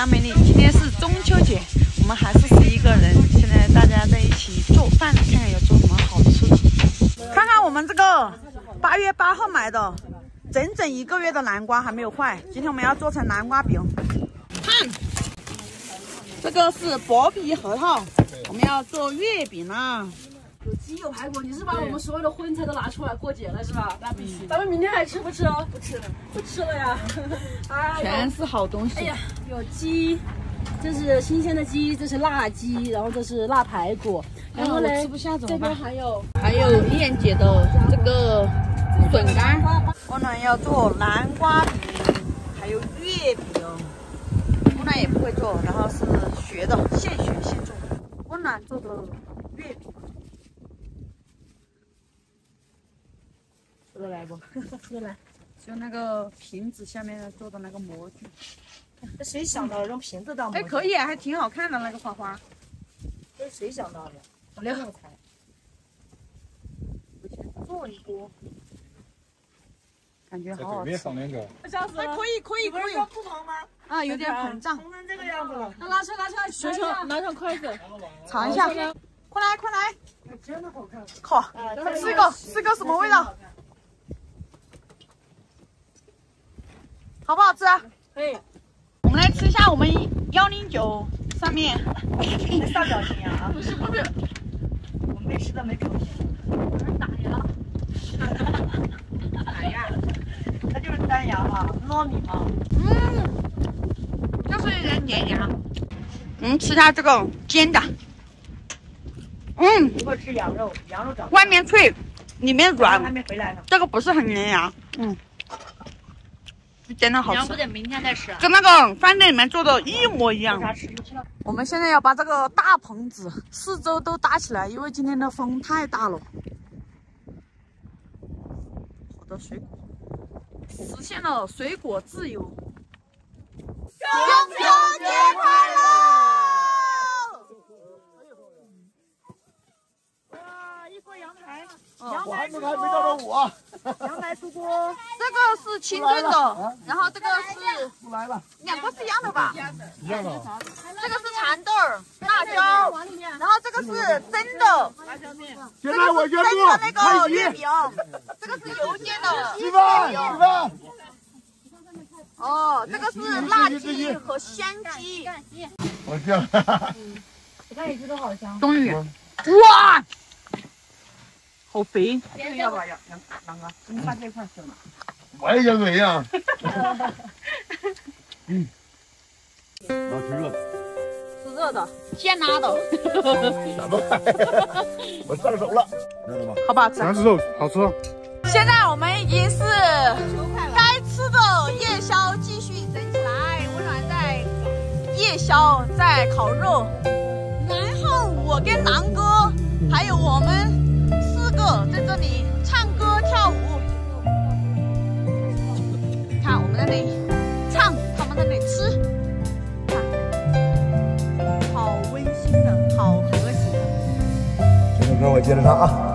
杨美丽，今天是中秋节，我们还是十一个人，现在大家在一起做饭，看看要做什么好吃的。看看我们这个八月八号买的，整整一个月的南瓜还没有坏。今天我们要做成南瓜饼。看，这个是薄皮核桃，我们要做月饼啦。有鸡有排骨，你是把我们所有的荤菜都拿出来过节了是吧？那必须。咱们明天还吃不吃哦？不吃了，不吃了呀。全是好东西。哎呀，有鸡，这是新鲜的鸡，这是辣鸡，然后这是辣排骨。然后呢，吃不下怎么办？还有还有燕姐的这个笋干。温暖要做南瓜饼，还有月饼。温暖也不会做，然后是学的，现学现做。温暖做的月饼。吃得来不？吃得来。就那个瓶子下面做的那个模具。这谁想到用瓶子当？哎，可以，还挺好看的那个花花。这是谁想到的？我练好才。做一锅。感觉好好吃。放两个。笑死了。可以可以可以。不疼吗？啊，有点膨胀。膨成这个样子了。那拿出来拿出来，学球拿上筷子，尝一下。快来快来。真的好看。靠，是个是个什么味道？好不好吃啊？可以。我们来吃一下我们幺零九上面。上表情啊？不是不是，我没吃的没表情。打牙。打牙。它就是单牙嘛，糯米嘛。嗯，就是有点粘牙。我们吃下这个煎的。嗯。一会儿吃羊肉，羊肉长。外面脆，里面软。还没回来呢。这个不是很粘牙。嗯。真的好吃，等明天再吃，跟那个饭店里面做的一模一样。我们现在要把这个大棚子四周都搭起来，因为今天的风太大了。好多水果，实现了水果自由。中秋节快乐！哇，一锅羊排，我还没到着我。羊排出锅，这个是清炖的，然后这个是来了，两个是一样的吧？一样的。这个是蚕豆、辣椒，然后这个是蒸的辣椒面，现在我宣布那个月饼，这个是油煎的吃饭吃饭。哦，这个是辣鸡和香鸡。好香，我看你吃的好香。终于，哇！好肥，这个要不要？杨杨哥，你把这块吃了。我也想肥呀。嗯，老吃热的。是热的，现拉的。什么？我上手了，知道吗？好不好吃？三只手，好吃。现在我们已经是该吃的夜宵继续整起来，温暖在夜宵在烤肉，然后我跟南哥还有我们。这里唱歌跳舞，看我们在那里唱，他们在那里吃，看，好温馨的，好和谐。这首歌我接着唱啊。